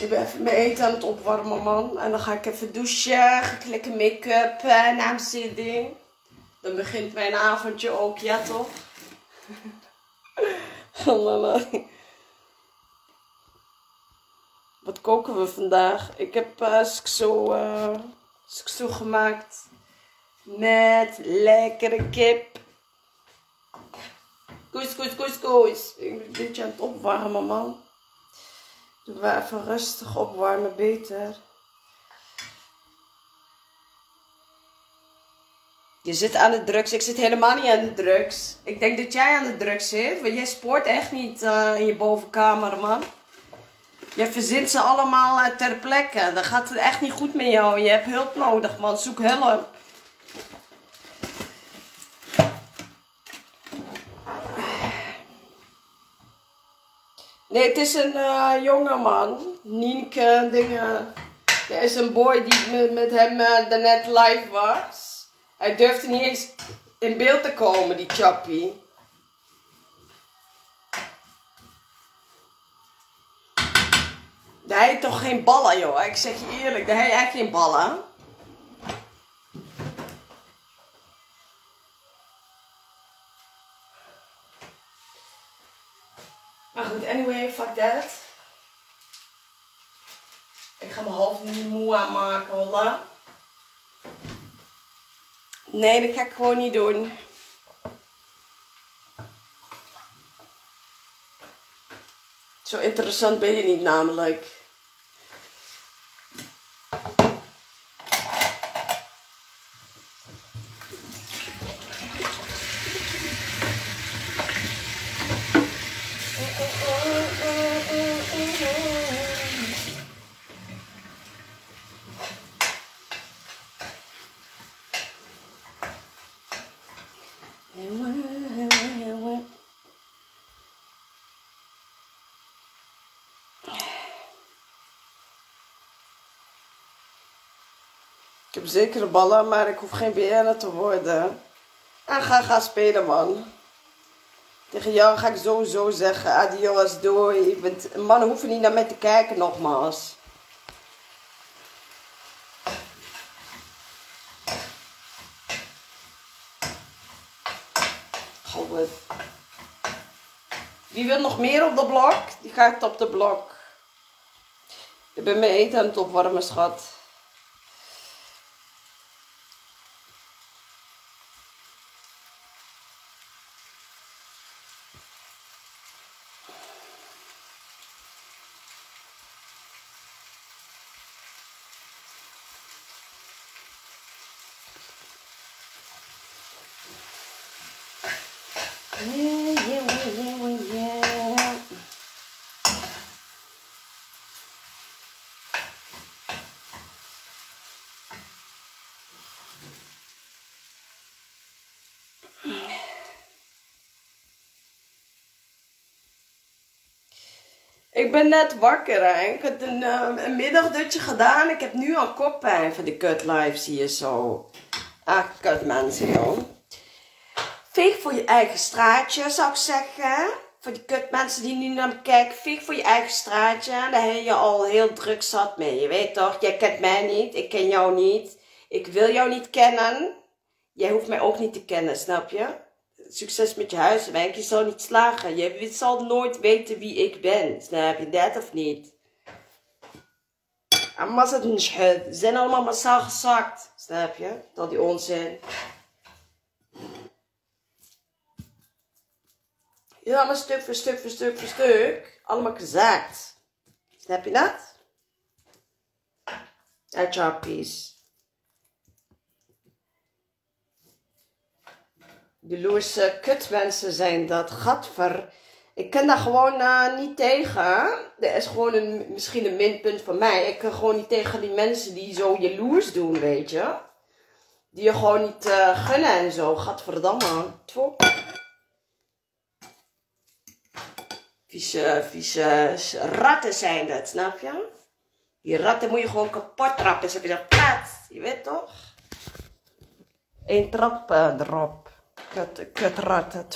Ik ben even mijn eten aan het opwarmen, man. En dan ga ik even douchen. Ga ik lekker make-up uh, na mijn zitting. Dan begint mijn avondje ook, ja toch? Wat koken we vandaag? Ik heb uh, zo, uh, gemaakt met lekkere kip. Koes, koes, koes, koes. Ik ben een beetje aan het opwarmen, man. Doen we even rustig opwarmen, beter. Je zit aan de drugs. Ik zit helemaal niet aan de drugs. Ik denk dat jij aan de drugs zit. Want jij sport echt niet uh, in je bovenkamer, man. Je verzint ze allemaal uh, ter plekke. Dan gaat het echt niet goed met jou. Je hebt hulp nodig, man. Zoek hulp. Nee, het is een uh, jonge man. Nienke, dingen. Er is een boy die met, hem uh, daarnet live was. Hij durfde niet eens in beeld te komen, die chappie. Hij heeft toch geen ballen, joh. Ik zeg je eerlijk, hij heeft echt geen ballen. Maar goed, anyway, fuck that. Ik ga mijn hoofd niet moe aanmaken, holla. Nee, dat ga ik gewoon niet doen. Zo interessant ben je niet namelijk. Ik heb zekere ballen, maar ik hoef geen BN'er te worden. En ga gaan spelen, man. Tegen jou ga ik sowieso zeggen, adios, doei. Want mannen hoeven niet naar mij te kijken, nogmaals. Goed. Wie wil nog meer op de blok? Die gaat op de blok. Ik ben mijn eten aan het opwarmen, schat. Ik ben net wakker. Ik heb een, uh, een middagdutje gedaan. Ik heb nu al koppijn van de Cut Life, zie je zo. Ah, kut mensen, joh. Veeg voor je eigen straatje, zou ik zeggen. Voor die kut mensen die nu naar me kijken. Veeg voor je eigen straatje. Daar heb je al heel druk zat mee. Je weet toch, jij kent mij niet. Ik ken jou niet. Ik wil jou niet kennen. Jij hoeft mij ook niet te kennen, snap je? Succes met je huiswerk. Je zal niet slagen. Je zal nooit weten wie ik ben. Snap je dat of niet? Amma Ze zijn allemaal massaal gezakt. Snap je? Dat die onzin. Ja, maar stuk voor stuk voor stuk voor stuk. Allemaal gezakt. Snap je dat? Uit chappies. De loerse kutmensen zijn dat. Gadver. Ik kan daar gewoon uh, niet tegen. Dat is gewoon een, misschien een minpunt van mij. Ik kan gewoon niet tegen die mensen die zo jaloers doen, weet je. Die je gewoon niet uh, gunnen en zo. Gadverdamme. Tjoh. Vieze, vieze ratten zijn dat, snap je? Die ratten moet je gewoon kapot trappen. Ze hebben dat plat, je weet toch? Eén trap uh, erop. Kut, kut ratten.